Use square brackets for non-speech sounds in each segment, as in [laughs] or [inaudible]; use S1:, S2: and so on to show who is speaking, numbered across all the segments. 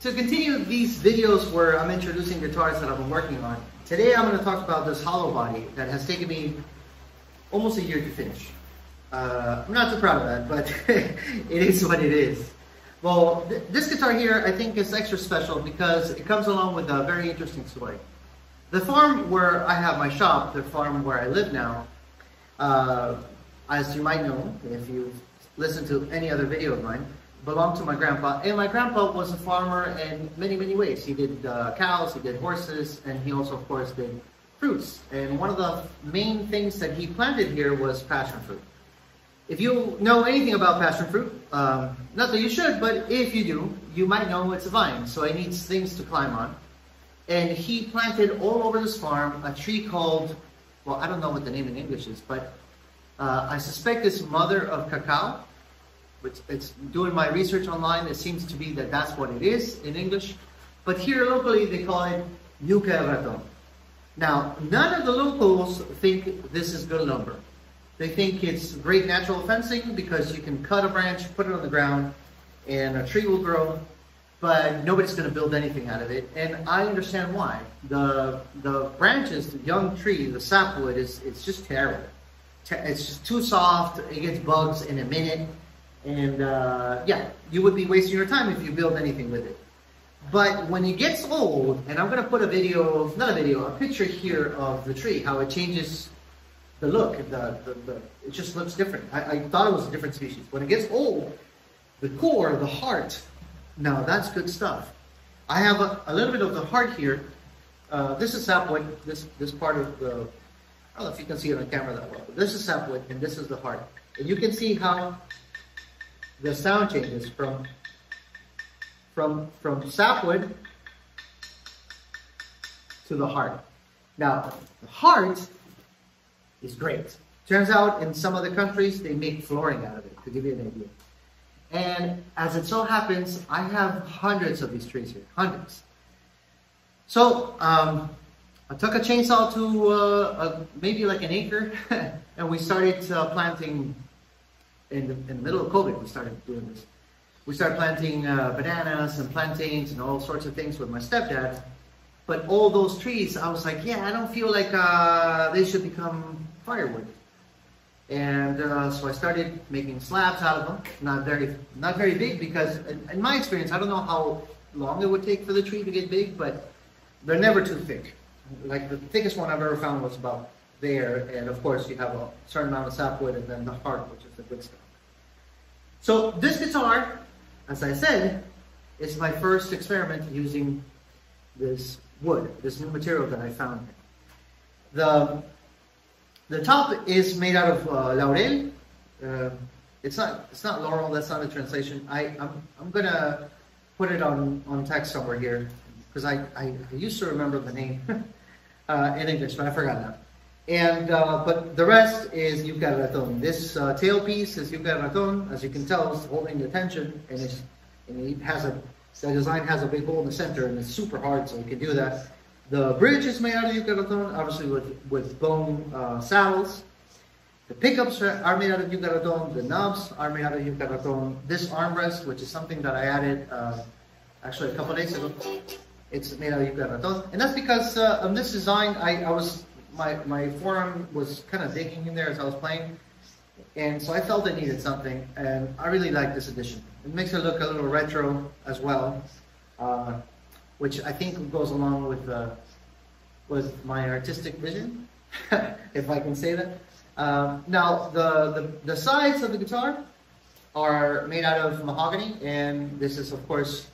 S1: to continue these videos where I'm introducing guitars that I've been working on, today I'm going to talk about this hollow body that has taken me almost a year to finish. Uh, I'm not too proud of that, but [laughs] it is what it is. Well, th this guitar here I think is extra special because it comes along with a very interesting story. The farm where I have my shop, the farm where I live now, uh, as you might know, if you've listened to any other video of mine, belonged to my grandpa. And my grandpa was a farmer in many, many ways. He did uh, cows, he did horses, and he also, of course, did fruits. And one of the main things that he planted here was passion fruit. If you know anything about passion fruit, um, not that you should, but if you do, you might know it's a vine, so it needs things to climb on. And he planted all over this farm a tree called, well, I don't know what the name in English is, but uh, I suspect it's mother of cacao it's doing my research online, it seems to be that that's what it is in English. But here locally, they call it yucca raton. Now, none of the locals think this is good lumber. They think it's great natural fencing because you can cut a branch, put it on the ground, and a tree will grow, but nobody's going to build anything out of it. And I understand why. The the branches, the young tree, the sapwood is it's just terrible. It's just too soft. It gets bugs in a minute. And uh, yeah, you would be wasting your time if you build anything with it. But when it gets old, and I'm going to put a video, not a video, a picture here of the tree, how it changes the look, the, the, the it just looks different. I, I, thought it was a different species. When it gets old, the core, the heart, now that's good stuff. I have a, a little bit of the heart here. Uh, this is sapwood, this, this part of the, I don't know if you can see it on camera that well, but this is sapwood and this is the heart. And you can see how the sound changes from from from sapwood to the heart. Now, the heart is great. Turns out in some other countries they make flooring out of it, to give you an idea. And as it so happens, I have hundreds of these trees here, hundreds. So um, I took a chainsaw to uh, maybe like an acre, [laughs] and we started uh, planting in the, in the middle of COVID, we started doing this. We started planting uh, bananas and plantains and all sorts of things with my stepdad. But all those trees, I was like, yeah, I don't feel like uh, they should become firewood. And uh, so I started making slabs out of them. Not very, not very big because, in, in my experience, I don't know how long it would take for the tree to get big, but they're never too thick. Like the thickest one I've ever found was about there, and of course you have a certain amount of sapwood and then the heart, which is the good stuff. So this guitar, as I said, is my first experiment using this wood, this new material that I found. The, the top is made out of uh, laurel. Uh, it's not it's not laurel. That's not a translation. I I'm I'm gonna put it on on text somewhere here because I, I, I used to remember the name [laughs] uh, in English, but I forgot now. And, uh, but the rest is yucca raton. This uh, tailpiece is yucca raton, as you can tell, it's holding the tension, and, it's, and it has a, the design has a big hole in the center, and it's super hard, so you can do that. The bridge is made out of yucca raton, obviously with, with bone uh, saddles. The pickups are, made out of yucca raton, the knobs are made out of yucca raton. This armrest, which is something that I added uh, actually a couple days ago, it's made out of yucca raton. And that's because uh, on this design, I, I was my, my forearm was kind of digging in there as I was playing. And so I felt it needed something, and I really like this edition. It makes it look a little retro as well, uh, which I think goes along with uh, with my artistic vision, [laughs] if I can say that. Um, now, the, the, the sides of the guitar are made out of mahogany, and this is, of course,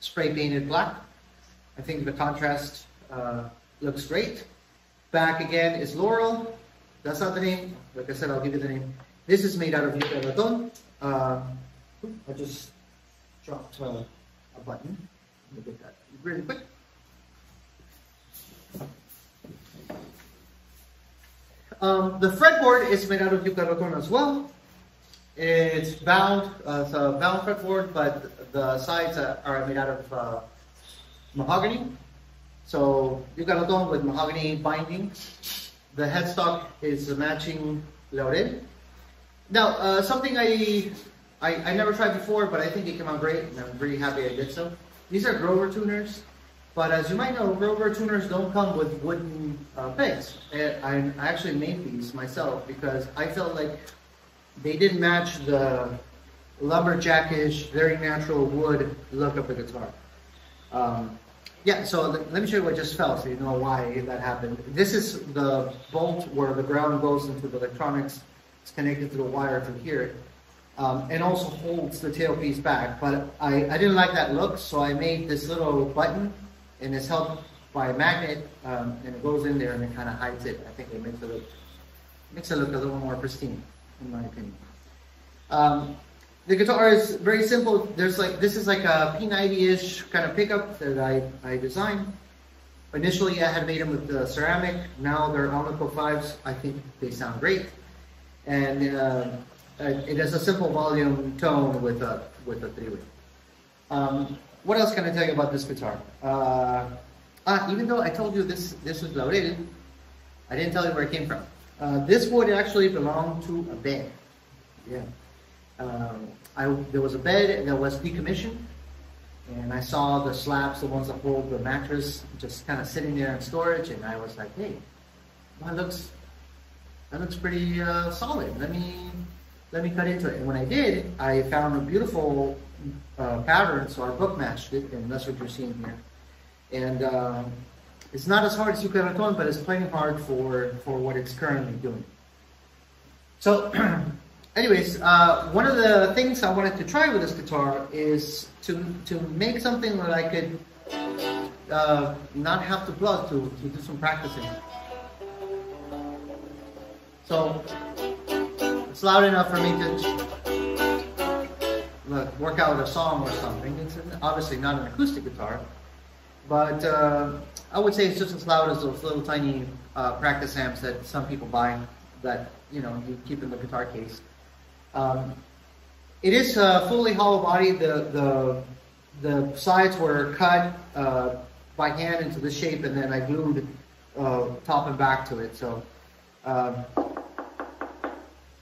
S1: spray painted black. I think the contrast uh, looks great. Back again is Laurel. That's not the name. Like I said, I'll give you the name. This is made out of yucca raton. Uh, I just dropped uh, a button. Let me get that really quick. Um, the fretboard is made out of yucca raton as well. It's bound, uh, it's a bound fretboard, but the sides are made out of uh, mahogany. So you got a dome with mahogany binding. The headstock is matching laurel. Now, uh, something I, I, I never tried before, but I think it came out great, and I'm really happy I did so. these are Grover tuners, but as you might know, Grover tuners don't come with wooden uh, pegs. And I actually made these myself because I felt like they didn't match the lumberjackish, very natural wood look of the guitar. Um, yeah, so let me show you what just fell so you know why that happened. This is the bolt where the ground goes into the electronics. It's connected to the wire to here. Um, and also holds the tailpiece back. But I, I didn't like that look, so I made this little button and it's held by a magnet um, and it goes in there and it kind of hides it. I think it makes it look, makes it look a little more pristine, in my opinion. Um, the guitar is very simple. There's like, this is like a P90-ish kind of pickup that I, I designed. Initially, I had made them with the ceramic. Now they're Alnico 5s. I think they sound great. And uh, it has a simple volume tone with a, with a three-way. Um, what else can I tell you about this guitar? Uh, uh, even though I told you this, this was Laurel, I didn't tell you where it came from. Uh, this wood actually belonged to a bed. Yeah. Um, I, there was a bed that was decommissioned, and I saw the slabs, the ones that hold the mattress, just kind of sitting there in storage, and I was like, hey, that looks, that looks pretty uh, solid. Let me, let me cut into it. And when I did, I found a beautiful uh, pattern, so I book matched it, and that's what you're seeing here. And uh, it's not as hard as have but it's plenty hard for, for what it's currently doing. So [clears throat] anyways, uh, one of the things I wanted to try with this guitar is to, to make something that I could uh, not have to plug to, to do some practicing. So, it's loud enough for me to look, work out a song or something. It's obviously not an acoustic guitar, but uh, I would say it's just as loud as those little tiny uh, practice amps that some people buy that you know you keep in the guitar case. Um, it is uh, fully hollow body. The, the, the sides were cut uh, by hand into the shape and then I glued uh, top and back to it. So um,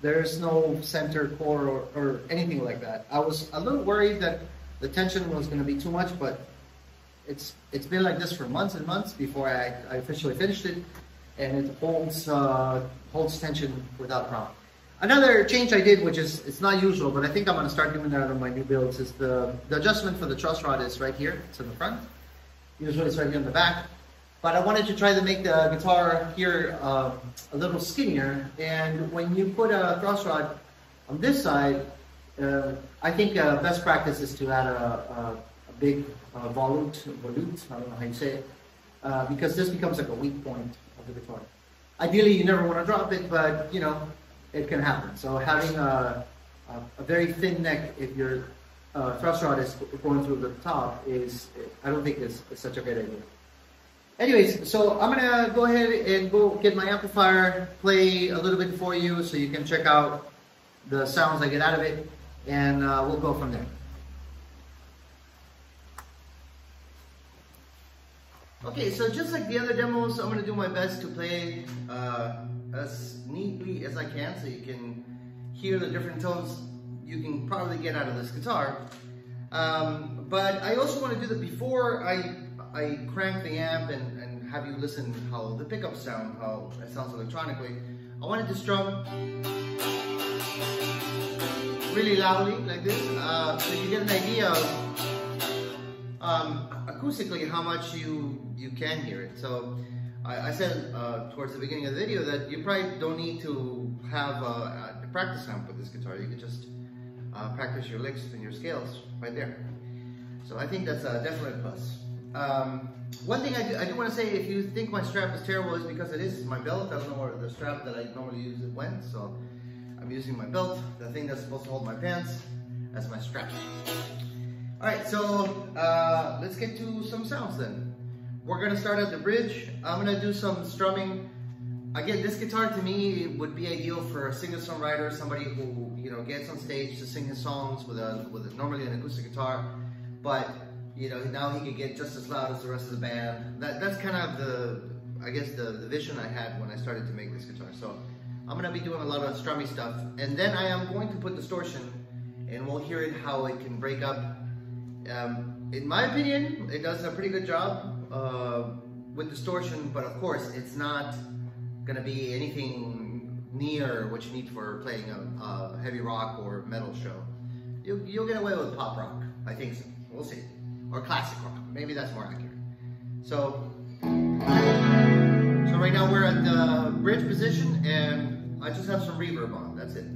S1: there's no center core or, or, anything like that. I was a little worried that the tension was going to be too much, but it's it's been like this for months and months before I, I officially finished it, and it holds uh, holds tension without problem. Another change I did, which is it's not usual, but I think I'm going to start doing that on my new builds, is the, the adjustment for the truss rod is right here. It's in the front. Usually it's right here in the back. But I wanted to try to make the guitar here uh, a little skinnier. And when you put a truss rod on this side, uh, I think uh, best practice is to add a, a, a big uh, volute, volute, I don't know how you say it, uh, because this becomes like a weak point of the guitar. Ideally, you never want to drop it, but you know, it can happen. So having a, a, a very thin neck, if your uh, truss rod is going through the top, is I don't think is, is such a good idea. Anyways, so I'm gonna go ahead and go get my amplifier, play a little bit for you so you can check out the sounds I get out of it, and uh, we'll go from there. Okay, so just like the other demos, I'm gonna do my best to play uh, as neatly as I can so you can hear the different tones you can probably get out of this guitar. Um, but I also want to do that before I, I crank the amp and, and have you listen how the pickups sound, how it sounds electronically. I wanted to strum really loudly like this uh, so you get an idea of um, acoustically how much you, you can hear it. So I, I said uh, towards the beginning of the video that you probably don't need to have a, a practice amp with this guitar. You can just uh, practice your licks and your scales right there. So I think that's definitely a definite plus. Um, one thing I do, I do want to say, if you think my strap is terrible, is because it is my belt. I don't know where the strap that I normally use it went, so I'm using my belt, the thing that's supposed to hold my pants, as my strap. All right, so uh, let's get to some sounds then. We're gonna start at the bridge. I'm gonna do some strumming. Again, this guitar to me would be ideal for a singer-songwriter, somebody who you know gets on stage to sing his songs with a with a, normally an acoustic guitar, but you know now he can get just as loud as the rest of the band. That that's kind of the I guess the, the vision I had when I started to make this guitar. So I'm gonna be doing a lot of strummy stuff, and then I am going to put distortion, and we'll hear it how it can break up. Um, in my opinion, it does a pretty good job uh, with distortion, but of course, it's not gonna be anything near what you need for playing a, a heavy rock or metal show. You, you'll get away with pop rock, I think so. We'll see. Or classic rock, maybe that's more accurate. So, so right now we're at the bridge position and I just have some reverb on, that's it.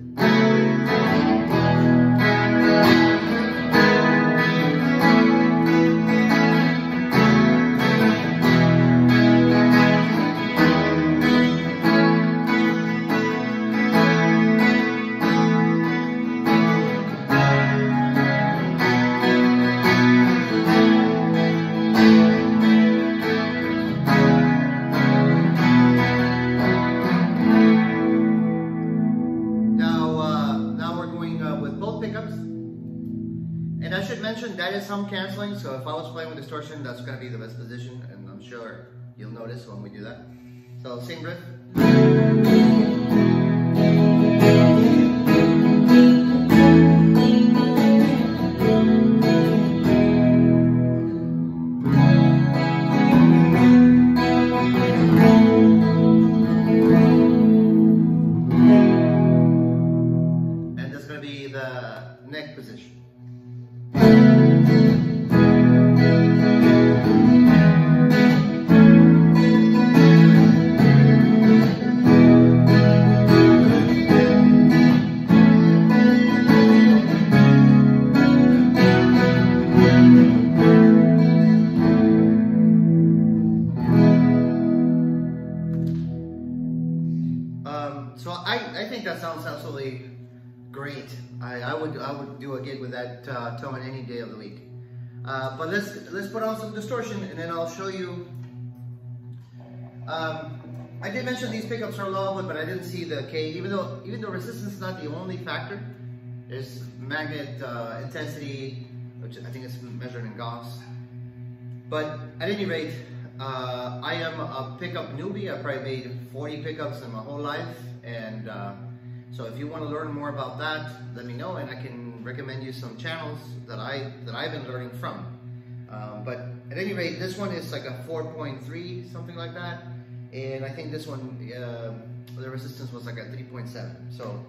S1: That is some canceling, so if I was playing with distortion, that's gonna be the best position, and I'm sure you'll notice when we do that. So same riff. So I, I think that sounds absolutely great. I, I would I would do a gig with that uh, tone any day of the week. Uh, but let's let's put on some distortion and then I'll show you. Um, I did mention these pickups are low, but I didn't see the K. Even though even though resistance is not the only factor, there's magnet uh, intensity, which I think is measured in Gauss. But at any rate, uh, I am a pickup newbie. I probably made 40 pickups in my whole life. And uh, so if you want to learn more about that, let me know and I can recommend you some channels that, I, that I've been learning from. Um, but at any rate, this one is like a 4.3, something like that. And I think this one, uh, the resistance was like a 3.7. So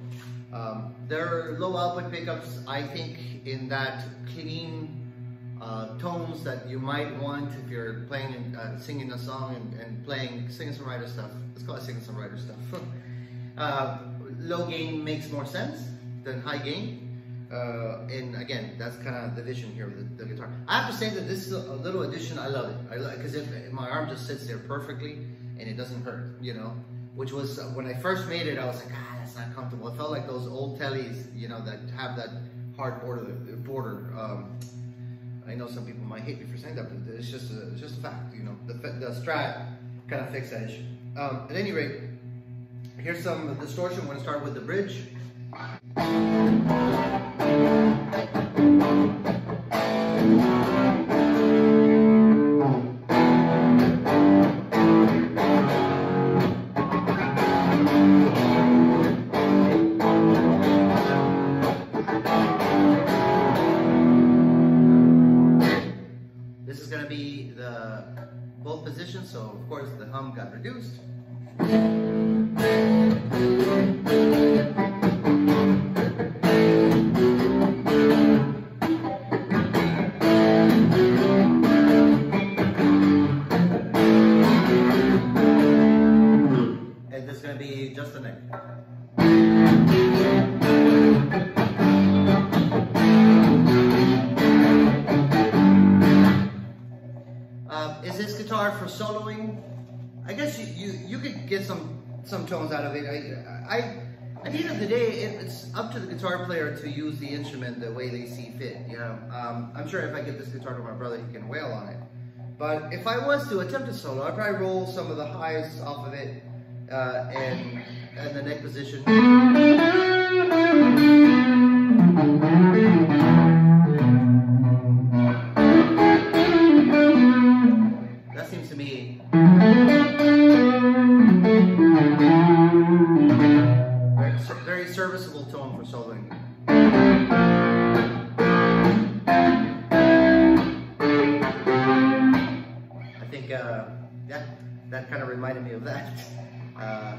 S1: um, they're low output pickups. I think in that clean uh, tones that you might want if you're playing and uh, singing a song and, and playing singer-songwriter stuff. Let's call it singer-songwriter stuff. Uh, low gain makes more sense than high gain. Uh, and again, that's kind of the vision here with the, the, guitar. I have to say that this is a, a little addition. I love it. I because if, if my arm just sits there perfectly and it doesn't hurt, you know. Which was uh, when I first made it, I was like, ah, that's not comfortable. It felt like those old Teles, you know, that have that hard border. Border. Um, I know some people might hate me for saying that, but it's just a, it's just a fact. You know, the, the Strat kind of fixed that issue. Um, at any rate, here's some distortion. We're gonna start with the bridge. Tones out of it. I, I, at the end of the day, it's up to the guitar player to use the instrument the way they see fit. You know, um, I'm sure if I give this guitar to my brother, he can wail on it. But if I was to attempt a solo, I'd probably roll some of the highs off of it uh, and and the neck position. Tone for soloing. I think, uh, yeah, that kind of reminded me of that. Uh,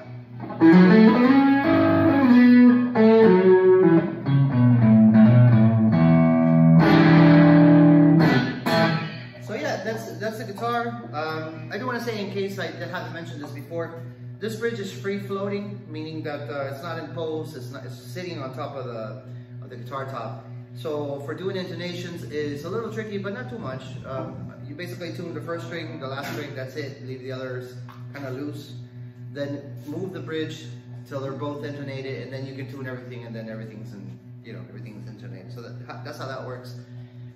S1: so yeah, that's that's the guitar. Um, I do want to say, in case I haven't mentioned this before, this bridge is free floating, meaning that uh, it's not in post. It's not. It's sitting on top of the of the guitar top. So for doing intonations is a little tricky, but not too much. Um, you basically tune the first string, the last string. That's it. Leave the others kind of loose. Then move the bridge till they're both intonated, and then you can tune everything, and then everything's in, you know, everything's intonated. So that, that's how that works.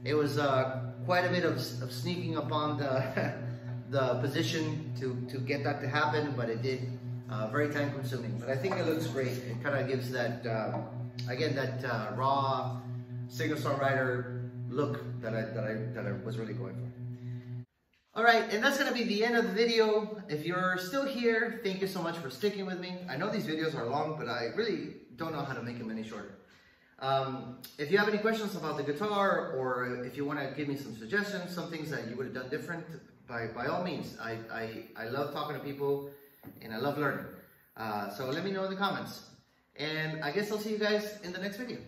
S1: It was uh, quite a bit of, of sneaking upon the [laughs] the position to to get that to happen, but it did. Uh, very time consuming, but I think it looks great. It kind of gives that uh, again that uh, raw singer-songwriter look that I that I that I was really going for. All right, and that's gonna be the end of the video. If you're still here, thank you so much for sticking with me. I know these videos are long, but I really don't know how to make them any shorter. Um, if you have any questions about the guitar, or if you want to give me some suggestions, some things that you would have done different, by, by all means. I, I, I love talking to people, and I love learning. Uh, so let me know in the comments. And I guess I'll see you guys in the next video.